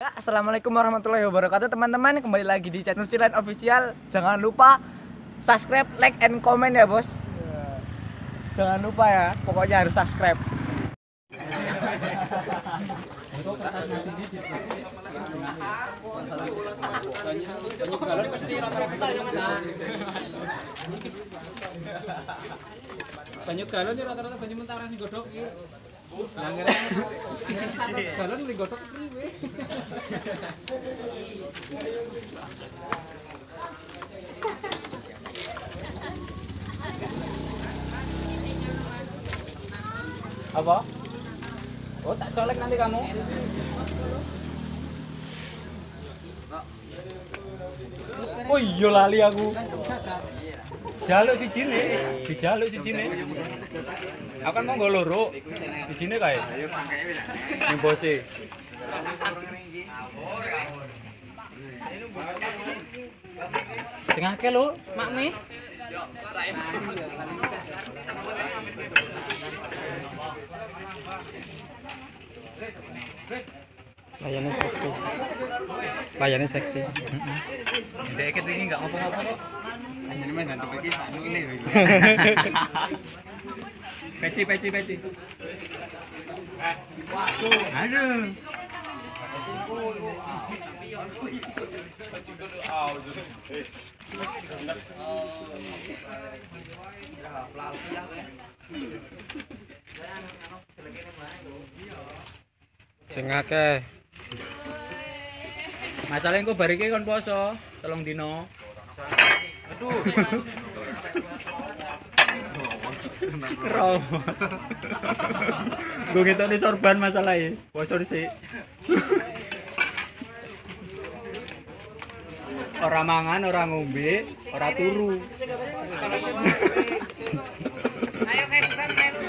Ya, Assalamualaikum warahmatullahi wabarakatuh teman-teman. Kembali lagi di channel Nusilan Official. Jangan lupa subscribe like and comment ya bos. Jangan lupa ya pokoknya harus subscribe. Banyak galon rata-rata Banyak galon ya rata-rata banyak mentara nih godok ya. Galon beli godok priwe. Apa? Oh, tak colek nanti kamu. Oh iya lali aku. Jaluk si jine, dijaluk si jine. Aku kan mau nggak loro, si jine kae. Yang bose. Tengah ke lo, mak mi. Layannya seksi. Layannya seksi. Dek ini nggak ngapa-ngapa kok. ini mah nanti pagi tak nulis Peci, peci, peci. Aduh. sing akeh. Masale engko bariki kon poso telung dino aduh. Gue gitu di sorban masalahnya. Poso sih. Orang mangan, orang ngombe, orang turu. Ayo kayak bukan melu.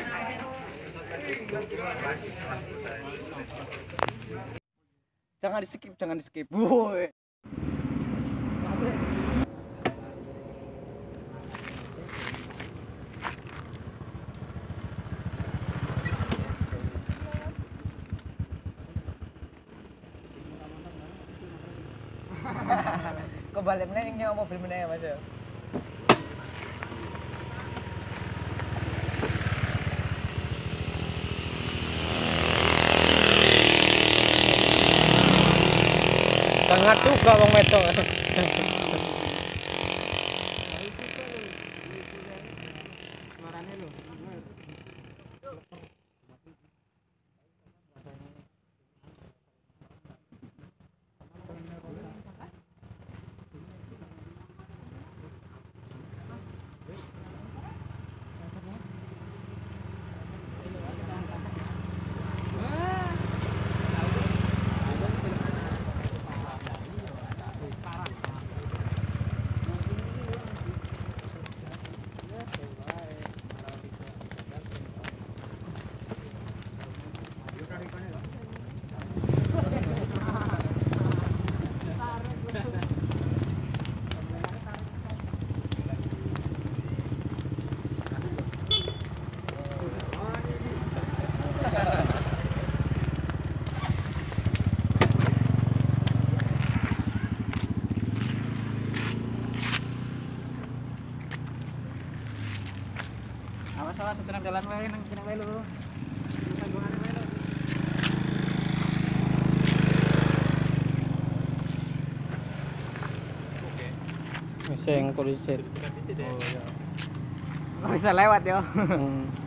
jangan di skip jangan di skip Woi. Kebalik meneh yang nyawa mobil meneh mas ya Sangat juga wong wedok. Jalan wae nang kene wae lho. Tanggungane wae lho. Sing polisi. Nggak bisa lewat ya Hmm.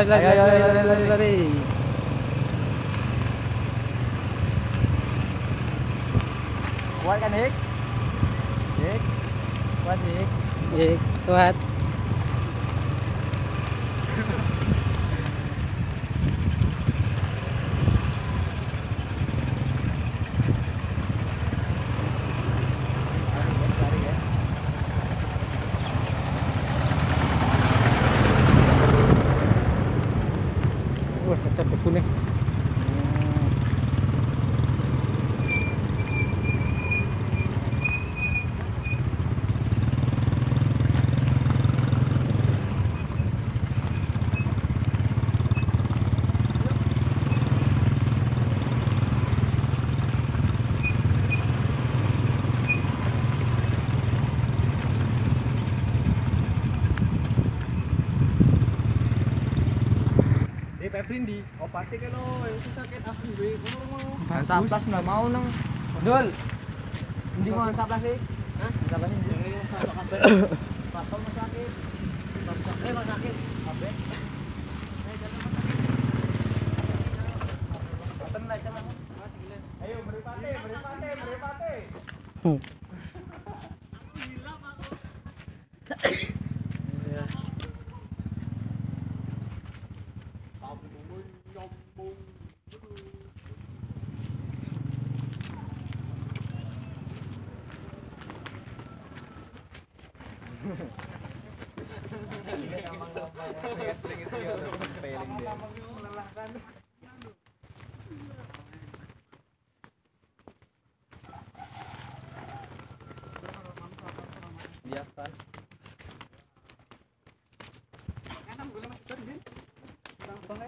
Lari lari lari lari lari ayo. lari. Kuat kan, Hik? Hik? Kuat, Hik? Iya, kuat. Eh, Peprin di. Obatnya kan lo, yang sakit aku gue. Ngono Kan saplas nggak mau nang. Dul. Ndi mau saplas sih? Hah? Saplas ndi? Patol mas sakit. Eh mas sakit. Abe. Patol lah jangan. Ayo meripate, meripate, meripate. Kan.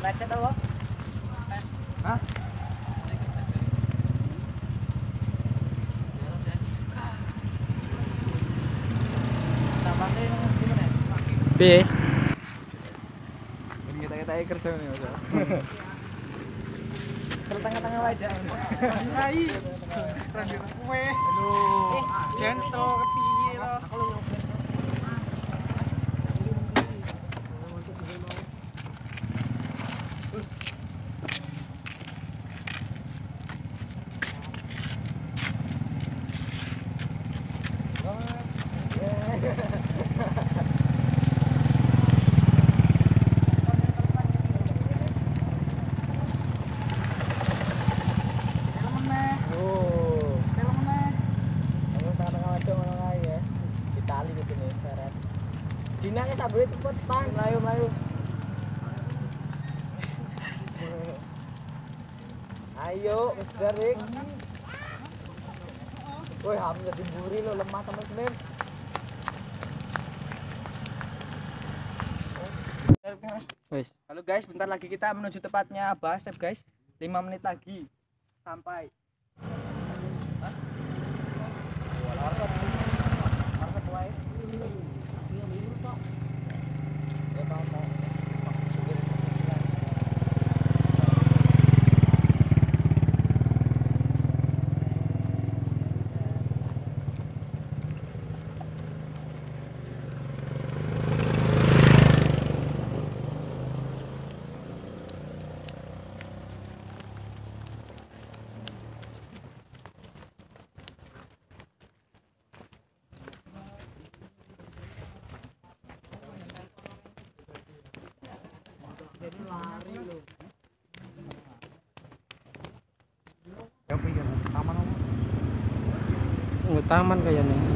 Lecet apa? Hah? Saplasnya yang gimana? Piye? Ini kita kita kerja nih mas. Tengah-tengah wajah. Hai. Rambut kue. Aduh. Gentle kepiye to? Oh. Kamu tengah-tengah wajah ngono kae ya. Ditali gitu nih, seret. Dinake sabure cepet, Pan. Melayu, melayu. Kejar, Rik. Woi, ham jadi buri lo lemah sama semen. Wis. Halo guys, bentar lagi kita menuju tepatnya Basep guys. 5 menit lagi sampai. Hah? taman kaya niya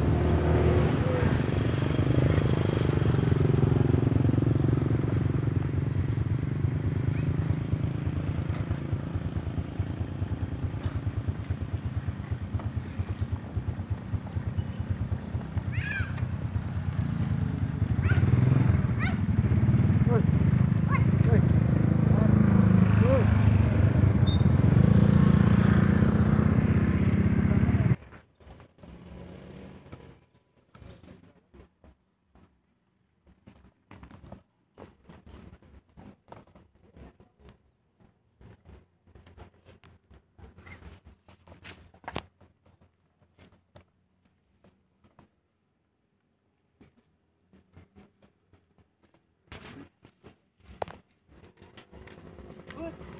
Ini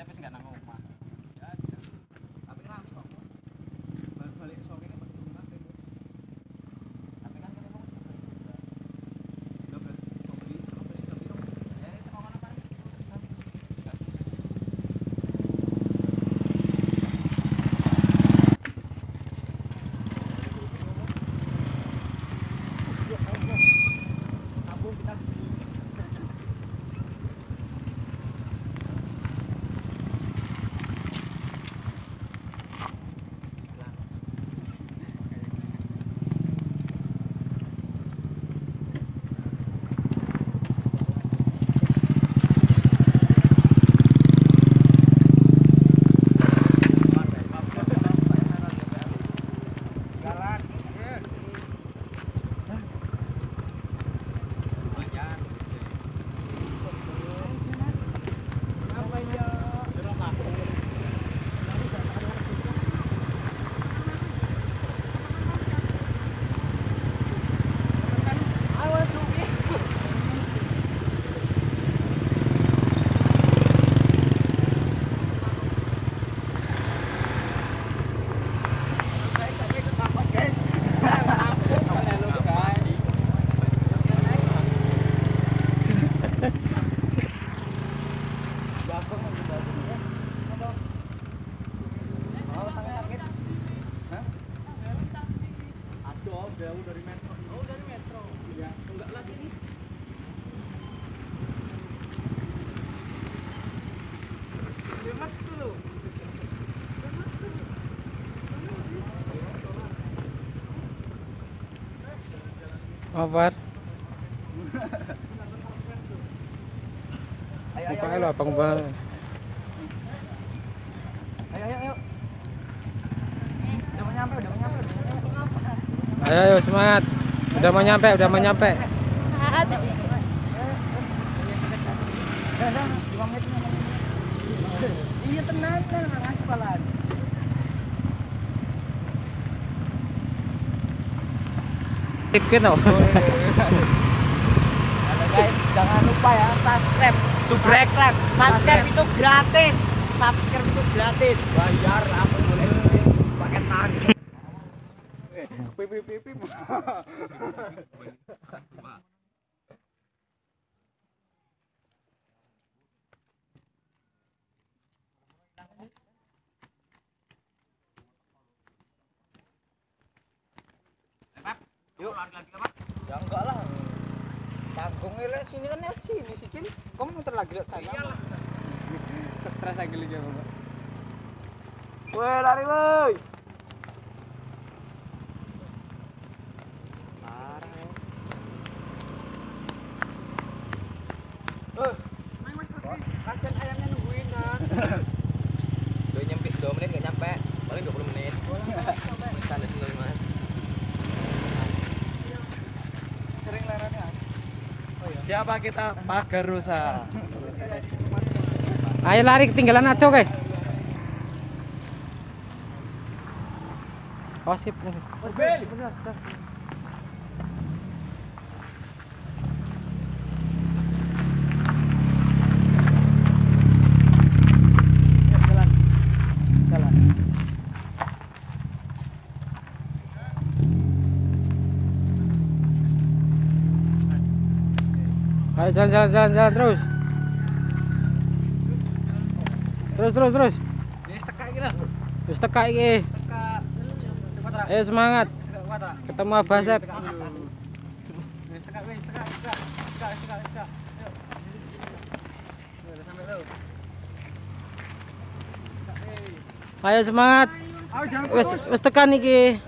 Saya nggak Apa? Ayo, ayo, Buka ayo. lo apa? Ayo, ayo, ayo. Udah mau nyampe, udah mau nyampe, udah mau nyampe. Ayo, ayo semangat. Udah mau nyampe, udah mau nyampe. Iya tenang kan, nggak Tiket tau. Halo guys, jangan lupa ya subscribe. Subscribe, subscribe itu gratis. Subscribe itu gratis. Bayar lah, apa boleh pakai tangan. Pipi pipi. Yuk, lari lagi apa? Ya enggak lah. Tanggungnya lah sini kan lewat sini sikil. Kamu muter lagi lewat sana. Iyalah. Stres lagi lagi Bapak. Woi, lari woi. Siapa kita? Pagar rusa. Ayo lari ketinggalan aja guys. Oh sip. Jalan. Jalan. Ayo jalan jalan jalan jalan terus. Terus terus terus. Ini teka gitu. Terus teka iki. Teka. Cepat Ayo semangat. Ketemu Abah Sep. Wis tekak wis tekak tekak tekak tekak tekak. Ayo semangat. Wes wes tekan iki.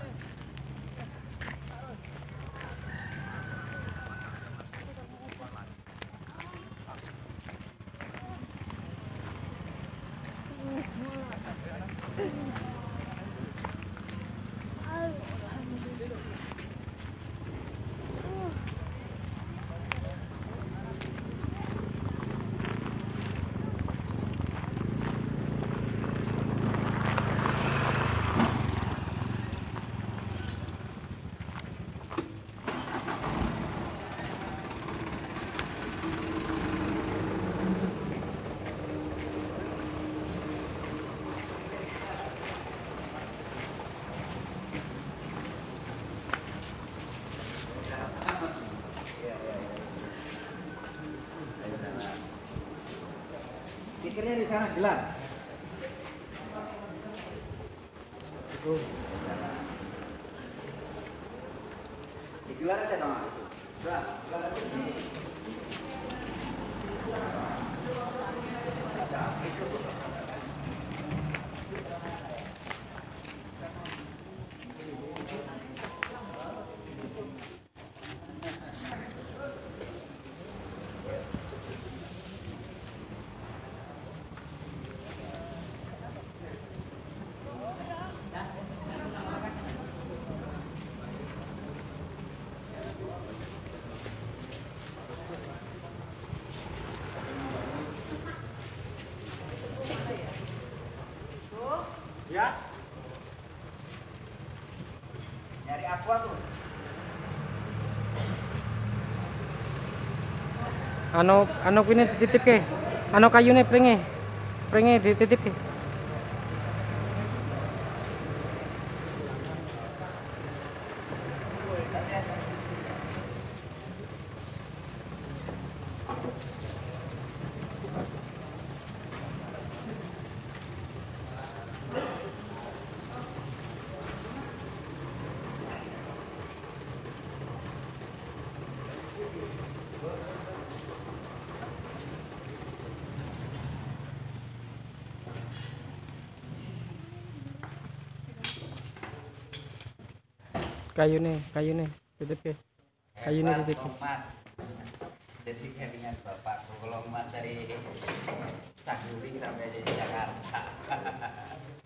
Pikirnya di sana gelap. Digelar aja dong. Gelar, ano ano kinititip ke ano kayo ni pringe pringe titip ke Kayune titip ke. Kayune titip ke. Mas. Detik dengan Bapak Kalau Mas dari Saguri sampai di Jakarta.